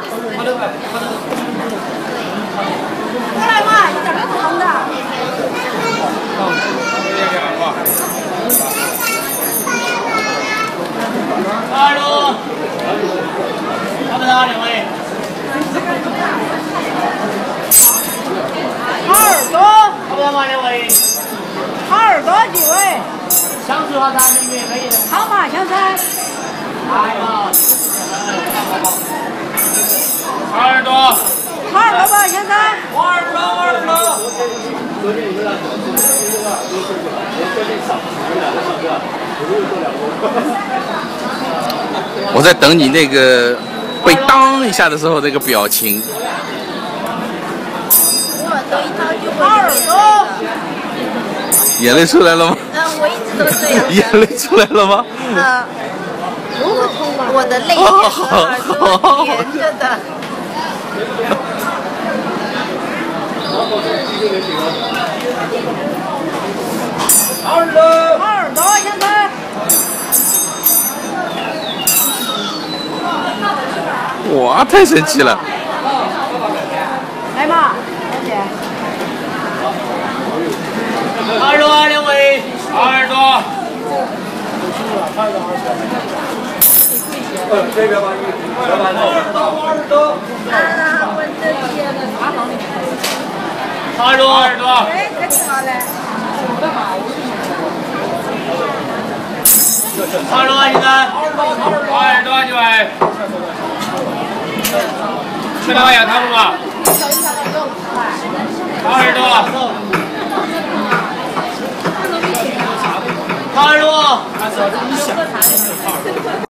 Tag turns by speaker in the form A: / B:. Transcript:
A: 过来嘛，一点都不疼的。
B: 二路，他们哪两位？
A: 好耳朵，
B: 他们哪两位？
A: 好耳朵几位？
B: 相处好噻，美女可以。
A: 好嘛，小三。
B: 来嘛，
C: 我在等你那个被当一下的时候那个表情。眼泪出来了吗？
A: 嗯，我一直都这样。
C: 眼泪出来了吗？
A: 嗯。我的泪
C: 哦
A: 是和耳朵连着的。
B: 好耳朵，
A: 好耳朵，小三。
C: 哇，太神奇了！
A: 来嘛，小姐。
B: 好耳朵，两位，好耳朵。这边吧，好耳朵，好耳朵。
A: 啊，我的天呐！
B: 好耳朵，好耳朵。
A: 哎，这挺好嘞。
B: 好耳朵，现在。好耳朵，几位。吃到牙汤了吗？好耳朵。好耳朵。